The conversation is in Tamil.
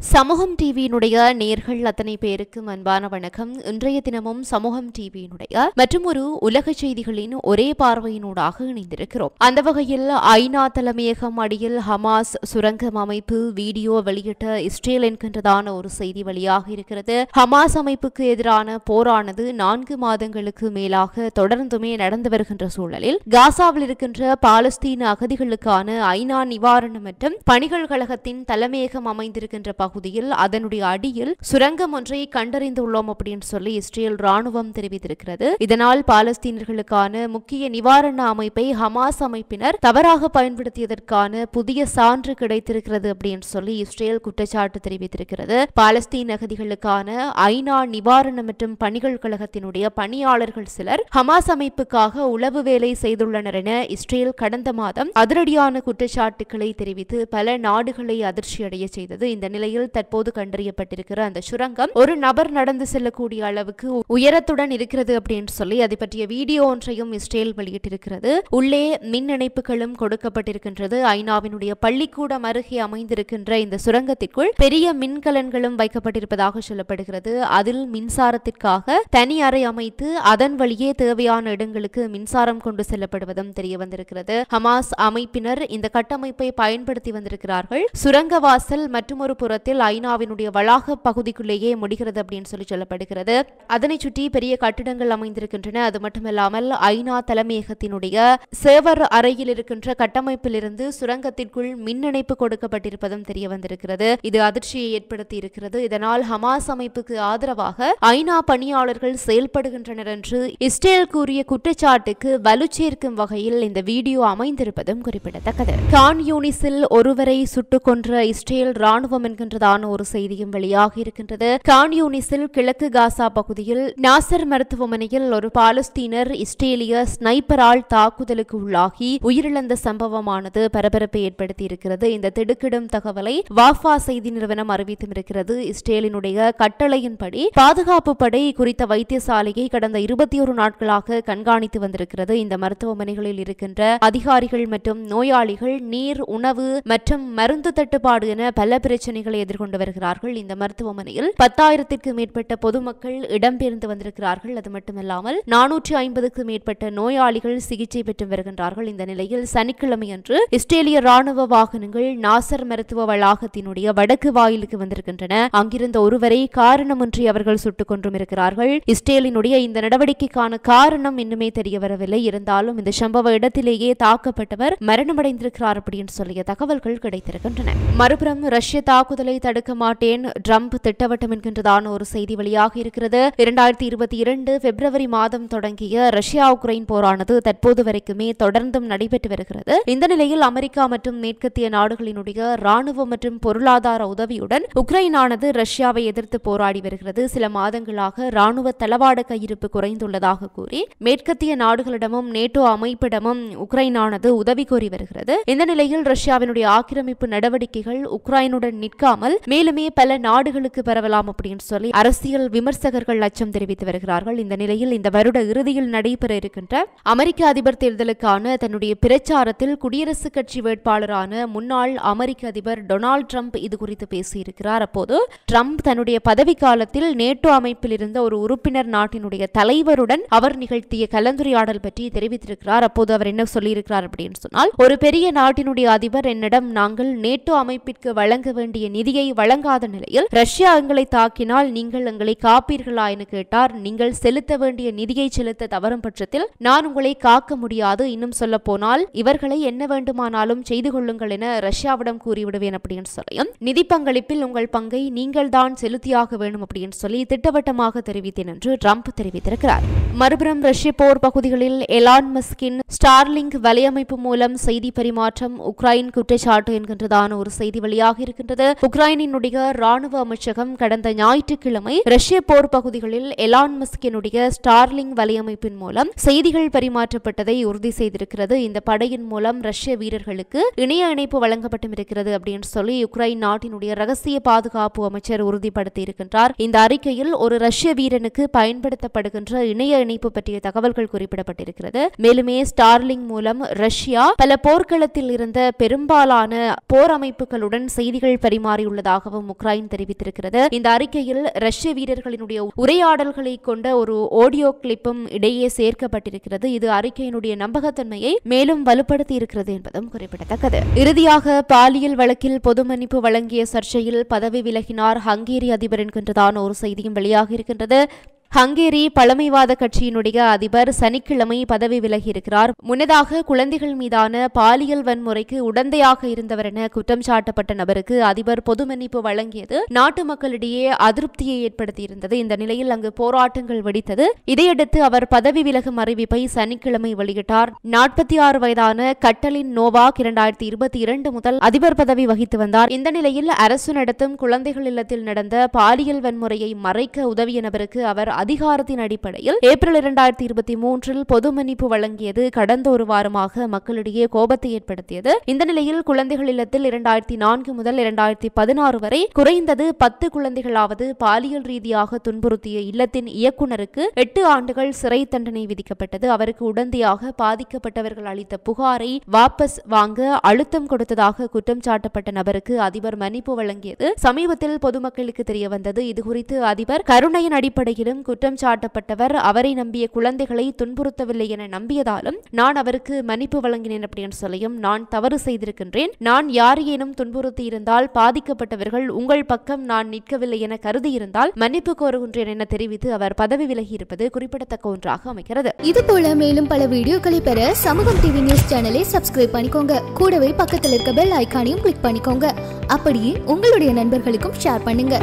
சமூகம் டிவியினுடைய நேர்கள் அத்தனை பேருக்கும் அன்பான வணக்கம். இன்றைய தினமும் சமூகம் டிவியினுடைய மற்றும் ஒரு உலக செய்திகளின் ஒரே பார்வையினூடாக இணைந்திருக்கிறோம். அந்த வகையில் ஐநா தலைமையகம் அடியில் ஹமாஸ் சுரங்கம் அமைப்பு வீடியோ வெளியிட்ட இஸ்ரேல் என்கின்றதான ஒரு செய்தி வழியாக இருக்கிறது. ஹமாஸ் அமைப்புக்கு எதிரான போரானது நான்கு மாதங்களுக்கு மேலாக தொடர்ந்துமே நடந்து வருகின்ற சூழலில் காசாவில் இருக்கின்ற பாலஸ்தீன அகதிகளுக்கான ஐநா நிவாரணம் மற்றும் பணிகள் கழகத்தின் தலைமையகம் அமைந்திருக்கின்ற பகுதியில் அதனுடைய அடியில் சுரங்கம் ஒன்றை கண்டறிந்துள்ளோம் அப்படின்னு சொல்லி இஸ்ரேல் ராணுவம் தெரிவித்திருக்கிறது. இதனால் பாலஸ்தீனர்களுக்கான முக்கிய நிவாரண அமைப்பை ஹமாஸ் அமைப்பினர் தவறாக பயன்படுத்தியதற்கான புதிய சான்று கிடைத்திருக்கிறது அப்படின்னு சொல்லி இஸ்ரேல் குற்றச்சாட்டு தெரிவித்திருக்கிறது. பாலஸ்தீன் அகதிகளுக்கான ஐநா நிவாரண மற்றும் பணிகள் கழகத்தினுடைய பணியாளர்கள் சிலர் ஹமாஸ் அமைப்புக்காக உளவு வேலை செய்துள்ளனர் என இஸ்ரேல் கடந்த மாதம் அதிரடியான குற்றச்சாட்டுகளை தெரிவித்து பல நாடுகளை அதிர்ச்சியடைய செய்தது. இந்த நிலையில் பகுதியில் தற்போது கண்டறியப்பட்டிருக்கிற அந்த சுரங்கம் ஒரு நபர் நடந்து செல்லக்கூடிய அளவுக்கு உயரத்துடன் இருக்கிறது அப்படின்னு சொல்லி அதை பற்றிய வீடியோ ஒன்றையும் இஸ்ரேல் வெளியிட்டிருக்கிறது. உள்ளே மின் இணைப்புகளும் கொடுக்கப்பட்டிருக்கின்றது. ஐநாவினுடைய பள்ளிக்கூடம் அருகே அமைந்திருக்கின்ற இந்த சுரங்கத்திற்குள் பெரிய மின்கலன்களும் வைக்கப்பட்டிருப்பதாக சொல்லப்படுகிறது. அதில் மின்சாரத்திற்காக தனி அறை அமைத்து அதன் வழியே தேவையான இடங்களுக்கு மின்சாரம் கொண்டு செல்லப்படுவதும் தெரிய வந்திருக்கிறது ஹமாஸ் அமைப்பினர் இந்த கட்டமைப்பை பயன்படுத்தி வந்திருக்கிறார்கள். சுரங்க வாசல் மற்றும் ஒரு புறத்தில் ஐநாவினுடைய வளாக பகுதிக்குள்ளேயே முடிகிறது அப்படின்னு சொல்லி சொல்லப்படுகிறது. அதனை சுற்றி பெரிய கட்டிடங்கள் அமைந்திருக்கின்றன. அது மட்டுமல்லாமல் ஐநா தலைமையகத்தினுடைய சேவர் அறையில் இருக்கின்ற கட்டமைப்பிலிருந்து சுரங்கத்திற்குள் மின் இணைப்பு கொடுக்கப்பட்டிருப்பதும் தெரிய வந்திருக்கிறது. இது அதிர்ச்சியை ஏற்படுத்தி இருக்கிறது. இதனால் ஹமாஸ் அமைப்புக்கு ஆதரவாக ஐநா பணியாளர்கள் செயல்படுகின்றனர் என்று இஸ்ரேல் கூறிய குற்றச்சாட்டுக்கு வலு சேர்க்கும் வகையில் இந்த வீடியோ அமைந்திருப்பதும் குறிப்பிடத்தக்கது. கான் யூனிஸில் ஒருவரை சுட்டுக் கொன்ற இஸ்ரேல் ராணுவம் என்கின்ற என்றுதான் ஒரு செய்தியும் வெளியாகி இருக்கின்றது. கான்யூனிஸில் கிழக்கு காசா பகுதியில் நாசர் மருத்துவமனையில் ஒரு பாலஸ்தீனர் இஸ்ரேலிய ஸ்னைப்பரால் தாக்குதலுக்கு உள்ளாகி உயிரிழந்த சம்பவமானது பரபரப்பை ஏற்படுத்தியிருக்கிறது. இந்த திடுக்கிடும் தகவலை வாஃபா செய்தி நிறுவனம் அறிவித்தும் இருக்கிறது இஸ்ரேலினுடைய கட்டளையின்படி பாதுகாப்பு படை குறித்த வைத்தியசாலையை கடந்த இருபத்தி ஒரு நாட்களாக கண்காணித்து வந்திருக்கிறது. இந்த மருத்துவமனைகளில் இருக்கின்ற அதிகாரிகள் மற்றும் நோயாளிகள் நீர் உணவு மற்றும் மருந்து தட்டுப்பாடு என பல பிரச்சனைகளை எதிர்கொண்டு வருகிறார்கள் இந்த மருத்துவமனையில் பத்தாயிரத்திற்கு மேற்பட்ட பொதுமக்கள் இடம்பெயர்ந்து வந்திருக்கிறார்கள். அது மட்டுமல்லாமல் நானூற்றி ஐம்பதுக்கு மேற்பட்ட நோயாளிகள் சிகிச்சை பெற்று வருகின்றார்கள். இந்த நிலையில் சனிக்கிழமையன்று இஸ்ரேலிய ராணுவ வாகனங்கள் நாசர் மருத்துவ வளாகத்தினுடைய வடக்கு வாயிலுக்கு வந்திருக்கின்றன. அங்கிருந்த ஒருவரை காரணமின்றி அவர்கள் சுட்டுக் கொன்றும் இருக்கிறார்கள். இஸ்ரேலினுடைய இந்த நடவடிக்கைக்கான காரணம் இன்னுமே தெரிய வரவில்லை இருந்தாலும் இந்த சம்பவ இடத்திலேயே தாக்கப்பட்டவர் மரணமடைந்திருக்கிறார் அப்படின்னு சொல்லிய தகவல்கள் கிடைத்திருக்கின்றன. மறுபுறம் ரஷ்ய தாக்குதலை தடுக்க மாட்டேன். ட்ரம்ப் திட்டவட்டம் என்கின்றதான ஒரு செய்தி வெளியாக இருக்கிறது. இரண்டாயிரத்தி இருபத்தி இரண்டு பிப்ரவரி மாதம் தொடங்கிய ரஷ்யா உக்ரைன் போரானது தற்போது வரைக்குமே தொடர்ந்தும் நடைபெற்று வருகிறது. இந்த நிலையில் அமெரிக்கா மற்றும் மேற்கத்திய நாடுகளினுடைய ராணுவ மற்றும் பொருளாதார உதவியுடன் உக்ரைனானது ரஷ்யாவை எதிர்த்து போராடி வருகிறது. சில மாதங்களாக ராணுவ தளவாட கையிருப்பு குறைந்துள்ளதாக கூறி மேற்கத்திய நாடுகளிடமும் நேட்டோ அமைப்பிடமும் உக்ரைனானது உதவி கோரி வருகிறது. இந்த நிலையில் ரஷ்யாவினுடைய ஆக்கிரமிப்பு நடவடிக்கைகள் உக்ரைனுடன் நிற்காமல் இல்லாமல் மேலுமே பல நாடுகளுக்கு பரவலாம் அப்படின்னு சொல்லி அரசியல் விமர்சகர்கள் அச்சம் தெரிவித்து வருகிறார்கள். இந்த நிலையில் இந்த வருட இறுதியில் நடைபெற இருக்கின்ற அமெரிக்க அதிபர் தேர்தலுக்கான தன்னுடைய பிரச்சாரத்தில் குடியரசுக் கட்சி வேட்பாளரான முன்னாள் அமெரிக்க அதிபர் டொனால்டு ட்ரம்ப் இது குறித்து பேசியிருக்கிறார். அப்போது ட்ரம்ப் தன்னுடைய பதவி காலத்தில் நேட்டோ அமைப்பில் இருந்த ஒரு உறுப்பினர் நாட்டினுடைய தலைவருடன் அவர் நிகழ்த்திய கலந்துரையாடல் பற்றி தெரிவித்திருக்கிறார். அப்போது அவர் என்ன சொல்லியிருக்கிறார் அப்படின்னு சொன்னால் ஒரு பெரிய நாட்டினுடைய அதிபர் என்னிடம் நாங்கள் நேட்டோ அமைப்பிற்கு வழங்க வேண்டிய நிதியை வழங்காத நிலையில் ரஷ்யா எங்களை தாக்கினால் நீங்கள் எங்களை காப்பீர்களா என கேட்டார். நீங்கள் செலுத்த வேண்டிய நிதியை செலுத்த தவறும் பட்சத்தில் நான் உங்களை காக்க முடியாது. இன்னும் சொல்ல போனால் இவர்களை என்ன வேண்டுமானாலும் செய்து கொள்ளுங்கள் என ரஷ்யாவிடம் கூறிவிடுவேன் அப்படின்னு சொல்லியும் நிதி பங்களிப்பில் உங்கள் பங்கை நீங்கள் தான் செலுத்தியாக வேண்டும் அப்படின்னு சொல்லி திட்டவட்டமாக தெரிவித்தேன் என்று ட்ரம்ப் தெரிவித்திருக்கிறார். மறுபுறம் ரஷ்ய போர் பகுதிகளில் எலான் மஸ்கின் ஸ்டார்லிங்க் வலையமைப்பு மூலம் செய்தி பரிமாற்றம் உக்ரைன் குற்றச்சாட்டு என்கின்றதான ஒரு செய்தி வெளியாக இருக்கின்றது. உக்ரைன் உக்ரைனினுடைய ராணுவ அமைச்சகம் கடந்த ஞாயிற்றுக்கிழமை ரஷ்ய போர் பகுதிகளில் எலான் மஸ்கினுடைய ஸ்டார்லிங் வலையமைப்பின் மூலம் செய்திகள் பரிமாற்றப்பட்டதை உறுதி செய்திருக்கிறது. இந்த படையின் மூலம் ரஷ்ய வீரர்களுக்கு இணைய இணைப்பு வழங்கப்பட்டும் இருக்கிறது அப்படின்னு சொல்லி உக்ரைன் நாட்டினுடைய ரகசிய பாதுகாப்பு அமைச்சர் உறுதிப்படுத்தி இருக்கின்றார். இந்த அறிக்கையில் ஒரு ரஷ்ய வீரனுக்கு பயன்படுத்தப்படுகின்ற இணைய இணைப்பு பற்றிய தகவல்கள் குறிப்பிடப்பட்டிருக்கிறது. மேலுமே ஸ்டார்லிங் மூலம் ரஷ்யா பல போர்க்களத்தில் இருந்த பெரும்பாலான போர் அமைப்புகளுடன் செய்திகள் பரிமாறி உள்ளதாகவும் உக்ரைன் தெரிவித்திருக்கிறது. இந்த அறிக்கையில் ரஷ்ய வீரர்களினுடைய உரையாடல்களை கொண்ட ஒரு ஆடியோ கிளிப்பும் இடையே சேர்க்கப்பட்டிருக்கிறது. இது அறிக்கையினுடைய நம்பகத்தன்மையை மேலும் வலுப்படுத்தி இருக்கிறது என்பதும் குறிப்பிடத்தக்கது. இறுதியாக பாலியல் வழக்கில் பொது மன்னிப்பு வழங்கிய சர்ச்சையில் பதவி விலகினார் ஹங்கேரி அதிபர் என்கின்றதான ஒரு செய்தியும் வெளியாக இருக்கின்றது. ஹங்கேரி பழமைவாத கட்சியினுடைய அதிபர் சனிக்கிழமை பதவி விலகியிருக்கிறார். முன்னதாக குழந்தைகள் மீதான பாலியல் வன்முறைக்கு உடந்தையாக இருந்தவர் என குற்றம் சாட்டப்பட்ட நபருக்கு அதிபர் பொது மன்னிப்பு வழங்கியது. நாட்டு மக்களிடையே அதிருப்தியை ஏற்படுத்தியிருந்தது. இந்த நிலையில் அங்கு போராட்டங்கள் வெடித்தது. இதையடுத்து அவர் பதவி விலகும் அறிவிப்பை சனிக்கிழமை வெளியிட்டார். நாற்பத்தி ஆறு வயதான கட்டலின் நோவாக் இரண்டாயிரத்தி இருபத்தி இரண்டு முதல் அதிபர் பதவி வகித்து வந்தார். இந்த நிலையில் அரசு நடத்தும் குழந்தைகள் இல்லத்தில் நடந்த பாலியல் வன்முறையை மறைக்க உதவிய நபருக்கு அவர் அதிகாரத்தின் அடிப்படையில் ஏப்ரல் இரண்டாயிரத்தி இருபத்தி மூன்றில் பொது மன்னிப்பு வழங்கியது கடந்த ஒரு வாரமாக மக்களிடையே கோபத்தை ஏற்படுத்தியது. இந்த நிலையில் குழந்தைகள் இல்லத்தில் இரண்டாயிரத்தி நான்கு முதல் இரண்டாயிரத்தி பதினாறு வரை குறைந்தது பத்து குழந்தைகளாவது பாலியல் ரீதியாக துன்புறுத்திய இல்லத்தின் இயக்குநருக்கு எட்டு ஆண்டுகள் சிறை தண்டனை விதிக்கப்பட்டது. அவருக்கு உடந்தையாக பாதிக்கப்பட்டவர்கள் அளித்த புகாரை வாபஸ் வாங்க அழுத்தம் கொடுத்ததாக குற்றம் சாட்டப்பட்ட நபருக்கு அதிபர் மன்னிப்பு வழங்கியது. சமீபத்தில் பொதுமக்களுக்கு தெரிய வந்தது இதுகுறித்து அதிபர் கருணையின் அடிப்படையிலும் குற்றம் சாட்டப்பட்டவர் அவரை நம்பிய குழந்தைகளை துன்புறுத்தவில்லை என நம்பியதாலும் நான் அவருக்கு மன்னிப்பு வழங்கினேன் அப்படின்னு சொல்லியும் நான் தவறு செய்திருக்கின்றேன். நான் யாரையேனும் துன்புறுத்தி இருந்தால் பாதிக்கப்பட்டவர்கள் உங்கள் பக்கம் நான் நிற்கவில்லை என கருதி இருந்தால் மன்னிப்பு கோருகின்றேன் என தெரிவித்து அவர் பதவி விலகி இருப்பது குறிப்பிடத்தக்க ஒன்றாக அமைகிறது. இது போல மேலும் பல வீடியோக்களை பெற சமூகம் டிவி நியூஸ் சேனலை சப்ஸ்கிரைப் பண்ணிக்கோங்க. கூடவே பக்கத்தில் இருக்க பெல் ஐகானையும் கிளிக் பண்ணிக்கோங்க. அப்படியே உங்களுடைய நண்பர்களுக்கும் ஷேர் பண்ணுங்க.